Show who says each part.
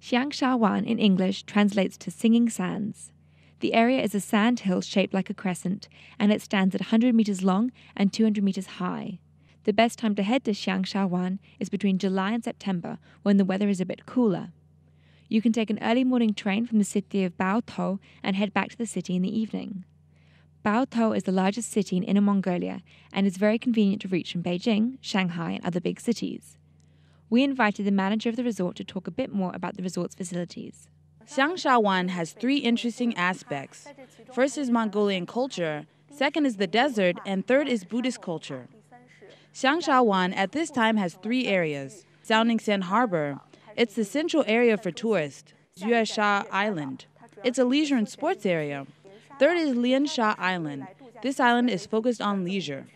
Speaker 1: Xiangsha in English translates to singing sands. The area is a sand hill shaped like a crescent, and it stands at 100 meters long and 200 meters high. The best time to head to Xiangsha is between July and September when the weather is a bit cooler. You can take an early morning train from the city of Baotou and head back to the city in the evening. Baotou is the largest city in Inner Mongolia and is very convenient to reach from Beijing, Shanghai, and other big cities. We invited the manager of the resort to talk a bit more about the resort's facilities.
Speaker 2: Xiangsha has three interesting aspects. First is Mongolian culture, second is the desert, and third is Buddhist culture. Xiangsha at this time has three areas. Sounding Sand Harbor, it's the central area for tourists. Yuesha Island, it's a leisure and sports area. Third is Liansha Island. This island is focused on leisure.